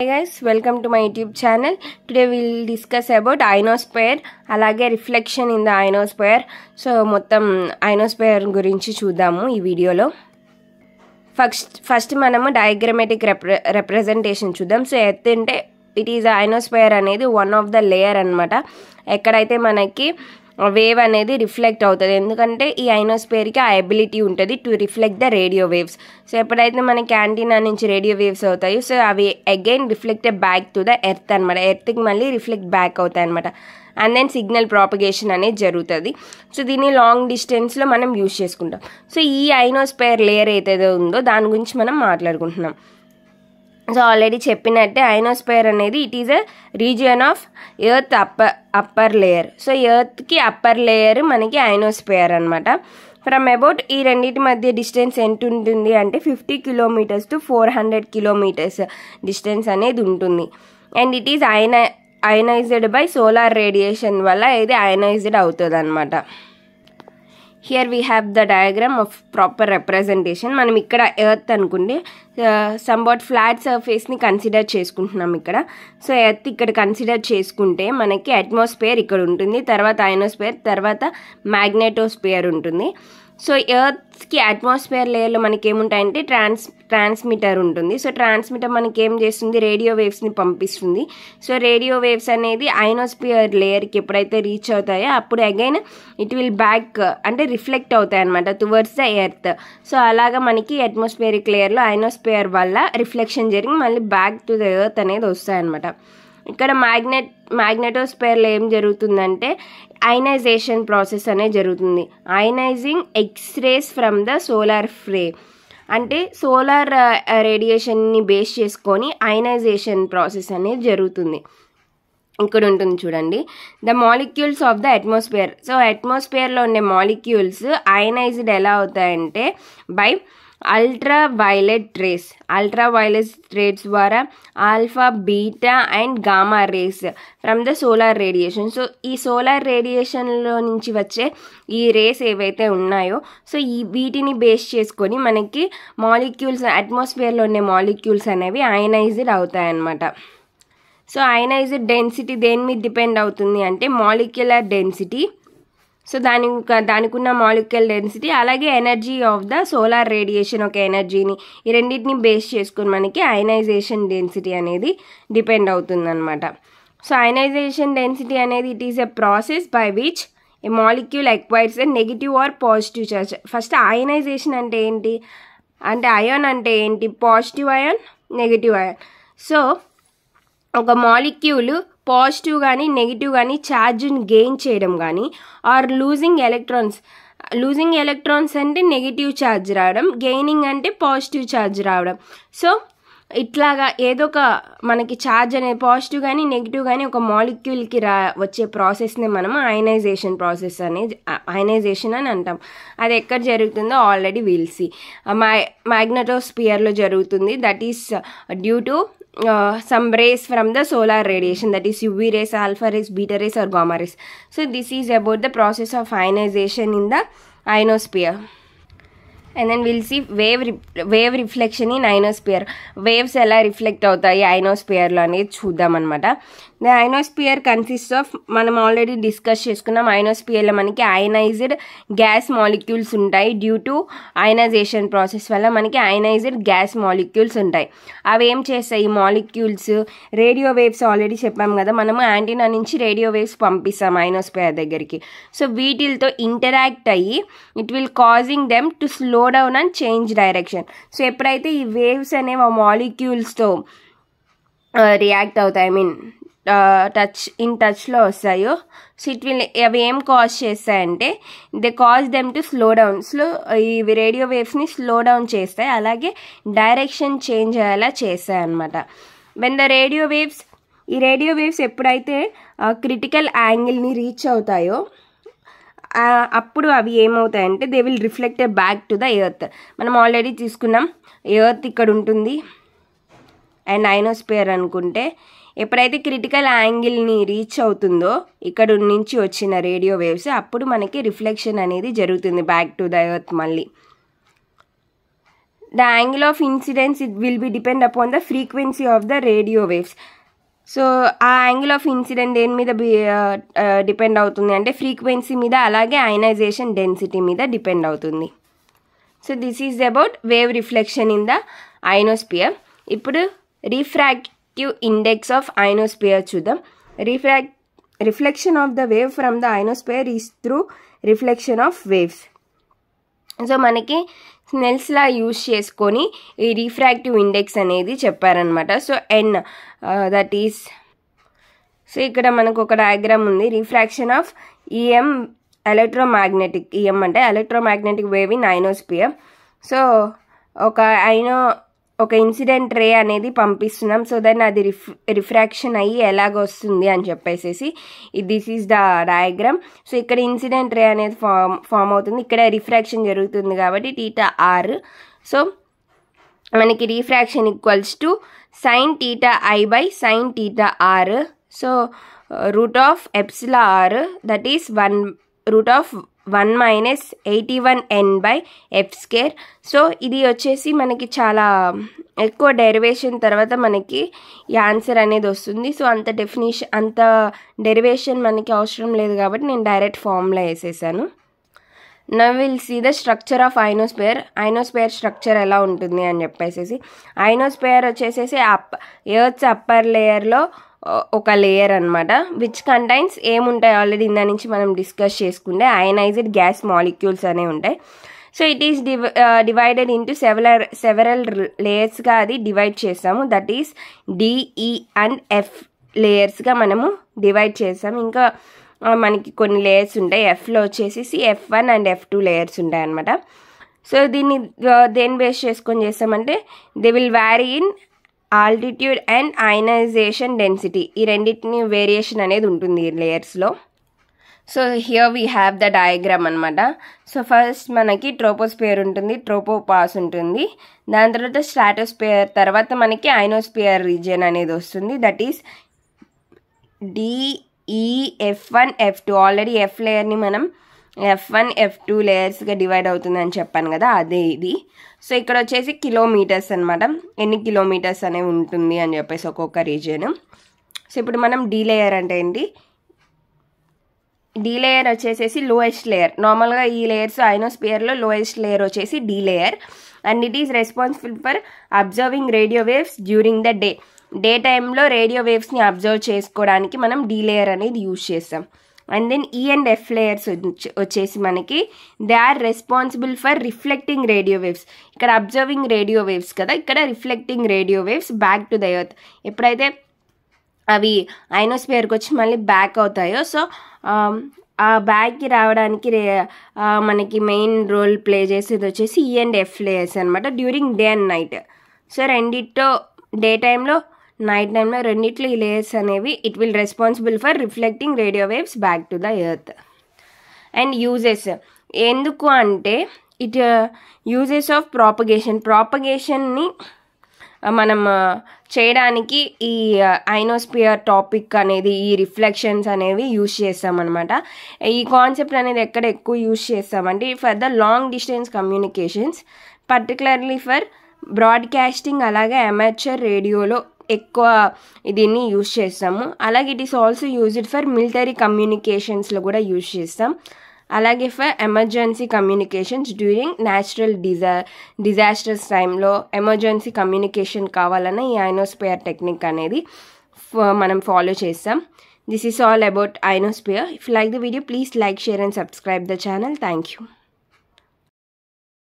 Hi guys welcome to my YouTube channel today will discuss about ionosphere అలాగే reflection in the ionosphere so మొత్తం ionosphere గురించి చూద్దాము ఈ వీడియోలో. ఫస్ట్ ఫస్ట్ మనము డయాగ్రమేటిక్ రెప్ర రిప్రజెంటేషన్ చూద్దాం. సో ఎత్ అంటే ఇట్ ఈజ్ ఐనోస్పైర్ అనేది వన్ ఆఫ్ ద లేయర్ అనమాట ఎక్కడైతే మనకి వేవ్ అనేది రిఫ్లెక్ట్ అవుతుంది. ఎందుకంటే ఈ ఐనోస్పియర్కి ఆ ఎబిలిటీ ఉంటుంది to reflect the radio waves so ఎప్పుడైతే మన క్యాంటీనా నుంచి రేడియో వేవ్స్ అవుతాయో సో అవి again reflect back to the earth అనమాట ఎర్త్కి మళ్ళీ రిఫ్లెక్ట్ బ్యాక్ అవుతాయి అనమాట అండ్ దెన్ సిగ్నల్ ప్రాపగేషన్ అనేది జరుగుతుంది. సో దీన్ని లాంగ్ డిస్టెన్స్లో మనం యూజ్ చేసుకుంటాం. సో ఈ ఐనోస్పైర్ లేయర్ ఏదైతే ఉందో దాని గురించి మనం మాట్లాడుకుంటున్నాం. సో ఆల్రెడీ చెప్పినట్టే ఐనోస్పైర్ అనేది it is a region of earth upper upper layer. So ఎర్త్కి upper layer మనకి ఐనోస్పైర్ అనమాట ఫ్రమ్ అబౌట్ ఈ రెండింటి మధ్య డిస్టెన్స్ ఎంత ఉంటుంది అంటే fifty kilometres to four hundred kilometres distance అనేది ఉంటుంది. అండ్ ఇట్ ఈజ్ ఐన అయనైజ్డ్ బై సోలార్ రేడియేషన్ వల్ల ఇది అయనైజ్డ్ అవుతుంది అనమాట here we have the diagram of proper representation మనం ఇక్కడ ఎర్త్ అనుకుంటే సంబౌట్ ఫ్లాట్ సర్ఫేస్ని కన్సిడర్ చేసుకుంటున్నాం ఇక్కడ. సో ఎర్త్ ఇక్కడ కన్సిడర్ చేసుకుంటే మనకి అట్మాస్ఫియర్ ఇక్కడ ఉంటుంది తర్వాత ఐనోస్ఫియర్ తర్వాత మ్యాగ్నెటోస్ఫియర్ ఉంటుంది. సో ఎర్త్కి అట్మాస్ఫియర్ లేయర్లో మనకి ఏముంటాయంటే ట్రాన్స్ ట్రాన్స్మిటర్ ఉంటుంది. సో ట్రాన్స్మిటర్ మనకి ఏం చేస్తుంది? రేడియో వేవ్స్ని పంపిస్తుంది. సో రేడియో వేవ్స్ అనేది ఐనోస్ఫియర్ లేయర్కి ఎప్పుడైతే రీచ్ అవుతాయో అప్పుడు అగైన్ ఇట్ విల్ బ్యాక్ అంటే రిఫ్లెక్ట్ అవుతాయి అనమాట టువర్డ్స్ ద ఎర్త్ సో అలాగా మనకి అట్మాస్ఫియరిక్ లేయర్లో ఐనోస్ఫియర్ వల్ల రిఫ్లెక్షన్ జరిగి మళ్ళీ బ్యాక్ టు ద ఎర్త్ అనేది వస్తాయన్నమాట. ఇక్కడ మ్యాగ్నెట్ మ్యాగ్నెటోస్పేర్లో ఏం జరుగుతుందంటే ఐనైజేషన్ ప్రాసెస్ అనేది జరుగుతుంది. Ionizing x rays from the solar flare. అంటే సోలార్ రేడియేషన్ని బేస్ చేసుకొని ఐనైజేషన్ ప్రాసెస్ అనేది జరుగుతుంది. ఇక్కడ ఉంటుంది చూడండి. The molecules of the atmosphere. So అట్మాస్ఫియర్లో ఉండే మాలిక్యూల్స్ ఐనైజ్డ్ ఎలా అవుతాయంటే by ultra violet rays ultra violet rays ద్వారా alpha beta and gamma rays from the solar radiation so ఈ సోలార్ రేడియేషన్లో నుంచి వచ్చే ఈ రేస్ ఏవైతే ఉన్నాయో సో ఈ వీటిని బేస్ చేసుకొని మనకి మాలిక్యూల్స్ అట్మాస్ఫియర్లో ఉండే మాలిక్యూల్స్ అనేవి అయనైజ్డ్ అవుతాయన్నమాట. సో అయనైజ్డ్ డెన్సిటీ దేని మీద డిపెండ్ అవుతుంది అంటే మాలిక్యులర్ డెన్సిటీ సో దాని దానికి ఉన్న డెన్సిటీ అలాగే energy of the solar radiation ఒక ఎనర్జీని ఈ రెండింటిని బేస్ చేసుకుని మనకి అయనైజేషన్ డెన్సిటీ అనేది డిపెండ్ అవుతుందన్నమాట. సో అయనైజేషన్ డెన్సిటీ అనేది it is a process by which a molecule acquires a negative or positive charge first ionization అంటే ఏంటి? అంటే అయాన్ అంటే ఏంటి? Positive ion negative ion so ఒక మాలిక్యూల్ పాజిటివ్ కానీ నెగిటివ్ కానీ ఛార్జ్ని గెయిన్ చేయడం కానీ or losing electrons. Losing electrons అంటే నెగిటివ్ ఛార్జ్ రావడం గెయినింగ్ అంటే పాజిటివ్ ఛార్జ్ రావడం. సో ఇట్లాగా ఏదో ఒక మనకి ఛార్జ్ అనేది పాజిటివ్ కానీ నెగిటివ్ కానీ ఒక మాలిక్యూల్కి రా వచ్చే ప్రాసెస్ని మనం అయనైజేషన్ ప్రాసెస్ అనేది అయనైజేషన్ అని అంటాం. అది ఎక్కడ జరుగుతుందో ఆల్రెడీ విల్సి మై మ్యాగ్నటోస్పియర్లో జరుగుతుంది. That is due to Uh, some rays from the solar radiation that is UV rays, alpha rays, beta rays or gamma rays. So this is about the process of ionization in the ionosphere. And then will see wave wave reflection in ionosphere waves ఎలా reflect అవుతాయి ఐనోస్పియర్లో అనేది చూద్దాం అనమాట the ionosphere consist of మనం already discuss చేసుకున్నాం ఐనోస్పియర్లో మనకి ఐనైజ్డ్ గ్యాస్ మాలిక్యూల్స్ ఉంటాయి డ్యూ టు ఐనైజేషన్ ప్రాసెస్ వల్ల మనకి ఐనైజ్డ్ గ్యాస్ మాలిక్యూల్స్ ఉంటాయి. అవి ఏం చేస్తాయి? మాలిక్యూల్స్ రేడియో వేవ్స్ ఆల్రెడీ చెప్పాం కదా మనము యాంటీనా నుంచి రేడియో వేవ్స్ పంపిస్తాం ఐనోస్పియర్ దగ్గరికి. సో వీటితో ఇంటరాక్ట్ అయ్యి it will causing them to slow down and change direction. So ఎప్పుడైతే ఈ వేవ్స్ అనేవి ఆ మాలిక్యూల్స్తో రియాక్ట్ అవుతాయి ఐ మీన్ టచ్ ఇన్ టచ్లో వస్తాయో సో ఇట్ విల్ అవి ఏం కాజ్ చేస్తాయంటే they cause them to slow down. Slow ఇవి రేడియో వేవ్స్ని స్లో డౌన్ చేస్తాయి అలాగే డైరెక్షన్ చేంజ్ అయ్యేలా చేస్తాయి అనమాట వెన్ ద రేడియో వేవ్స్ ఈ రేడియో వేవ్స్ ఎప్పుడైతే క్రిటికల్ యాంగిల్ని రీచ్ అవుతాయో అప్పుడు అవి ఏమవుతాయంటే they will reflect back to the earth మనం ఆల్రెడీ తీసుకున్నాం. ఎర్త్ ఇక్కడ ఉంటుంది. అండ్ ఐనోస్పియర్ అనుకుంటే ఎప్పుడైతే క్రిటికల్ యాంగిల్ని రీచ్ అవుతుందో ఇక్కడ నుంచి వచ్చిన రేడియో వేవ్స్ అప్పుడు మనకి రిఫ్లెక్షన్ అనేది జరుగుతుంది బ్యాక్ టు ద ఎర్త్ మళ్ళీ. The angle of incidence it will be depend upon the frequency of the radio waves so ఆ యాంగిల్ ఆఫ్ ఇన్సిడెంట్ దేని మీద డిపెండ్ అవుతుంది అంటే ఫ్రీక్వెన్సీ మీద అలాగే అయనైజేషన్ డెన్సిటీ మీద డిపెండ్ అవుతుంది. So this is about wave reflection in the ionosphere. ఇప్పుడు రిఫ్రాక్టివ్ ఇండెక్స్ ఆఫ్ ఐనోస్పియర్ చూద్దాం. Refrac reflection of the wave from the ionosphere is through reflection of waves. So మనకి Snell's law use చేసుకొని ఈ refractive index అనేది చెప్పారనమాట so n that is so ఇక్కడ మనకు ఒక డయాగ్రామ్ ఉంది. Refraction of EM electromagnetic EM అంటే electromagnetic wave in ionosphere. So ఒక ఐనో ఒక ఇన్సిడెంట్ రే అనేది పంపిస్తున్నాం. సో దెన్ అది రిఫ్ రిఫ్రాక్షన్ అయ్యి ఎలాగొస్తుంది అని చెప్పేసి this is the diagram. So ఇక్కడ ఇన్సిడెంట్ రే అనేది ఫామ్ ఫామ్ అవుతుంది. ఇక్కడ రిఫ్రాక్షన్ జరుగుతుంది కాబట్టి టీటా ఆర్. సో మనకి refraction equals to sine theta I by sine theta R. So root of epsilon R that is one root of one minus eighty one N by F square so ఇది వచ్చేసి మనకి చాలా ఎక్కువ derivation తర్వాత మనకి ఈ answer అనేది వస్తుంది. సో అంత డెఫినేషన్ అంత డెరివేషన్ మనకి అవసరం లేదు కాబట్టి నేను డైరెక్ట్ ఫామ్లో వేసేసాను. Now will see the structure of ionosphere ionosphere structure ఎలా ఉంటుంది అని చెప్పేసి ఐనోస్పేర్ వచ్చేసేసి అప్ ఎర్త్స్ అప్పర్ లేయర్లో ఒక లేయర్ అనమాట విచ్ కంటైన్స్ ఏముంటాయి ఆల్రెడీ ఇందా నుంచి మనం డిస్కస్ చేసుకుంటే అయనైజ్డ్ గ్యాస్ మాలిక్యూల్స్ అనే ఉంటాయి. So it is div divided into several several లేయర్స్గా అది డివైడ్ చేస్తాము. That is D E and F లేయర్స్గా మనము డివైడ్ చేస్తాము. ఇంకా మనకి కొన్ని లేయర్స్ ఉంటాయి. ఎఫ్లో వచ్చేసి F one and F two layers ఉంటాయి అనమాట సో దీన్ని uh, దేని బేస్ చేసుకొని చేస్తామంటే they will vary in altitude and ionization density ఈ రెండింటిని వేరియేషన్ అనేది ఉంటుంది ఈ లేయర్స్లో. So here we have the diagram అనమాట సో ఫస్ట్ మనకి ట్రోపోస్పియర్ ఉంటుంది ట్రోపోపాస్ ఉంటుంది. దాని తర్వాత స్ట్రాటోస్పియర్ తర్వాత మనకి ఐనోస్పియర్ రీజియన్ అనేది వస్తుంది. That is D E F one F two already F లేయర్ని మనం ఎఫ్ వన్ ఎఫ్ టూ లేయర్స్గా డివైడ్ అవుతుందని చెప్పాను కదా అదే ఇది. సో ఇక్కడ వచ్చేసి కిలోమీటర్స్ అనమాట ఎన్ని కిలోమీటర్స్ అనేవి ఉంటుంది అని చెప్పేసి ఒక్కొక్క రీజియన్ సో ఇప్పుడు మనం డీ లేయర్ అంటే ఏంటి? డీ లేయర్ వచ్చేసేసి లోయెస్ట్ లేయర్ నార్మల్గా ఈ లేయర్స్ ఐనోస్పియర్లో లోయెస్ట్ లేయర్ వచ్చేసి D layer and it is responsible for observing radio waves during the day day టైంలో రేడియో వేవ్స్ని అబ్జర్వ్ చేసుకోవడానికి మనం డీ లేయర్ అనేది యూజ్ చేస్తాం. And then E and F layers వచ్చేసి మనకి they are responsible for reflecting radio waves. ఇక్కడ observing radio waves కదా ఇక్కడ reflecting radio waves back to the earth. ఎప్పుడైతే అవి ఐనోస్పియర్కి వచ్చి మళ్ళీ బ్యాక్ అవుతాయో సో ఆ బ్యాగ్కి రావడానికి రే మనకి మెయిన్ రోల్ ప్లే చేసేది వచ్చేసి ఈ అండ్ ఎఫ్ లేయర్స్ అనమాట during day and night. So రెండిట్లో డే టైంలో నైట్ టైంలో రెండిట్లో ఈ లేయర్స్ అనేవి it will responsible for reflecting radio waves back to the earth and uses ఎందుకు అంటే ఇట్ యూజెస్ ఆఫ్ ప్రాపగేషన్ ప్రాపగేషన్ని మనం uh, చేయడానికి ఈ uh, ఐనోస్పియర్ టాపిక్ అనేది ఈ రిఫ్లెక్షన్స్ అనేవి యూజ్ చేస్తామన్నమాట. ఈ కాన్సెప్ట్ అనేది ఎక్కడ ఎక్కువ యూజ్ చేస్తామంటే for the long distance communications particularly for broadcasting అలాగే అమెచర్ రేడియోలో ఎక్కువ దీన్ని యూజ్ చేస్తాము. అలాగే it is also used for military కమ్యూనికేషన్స్లో కూడా యూజ్ చేస్తాం. అలాగే for emergency communications during natural disa disasters టైంలో ఎమర్జెన్సీ కమ్యూనికేషన్ కావాలన్నా ఈ ఐనోస్పియర్ టెక్నిక్ అనేది మనం ఫాలో చేస్తాం. This is all about ionosphere. If like the video please like share and subscribe the channel. Thank you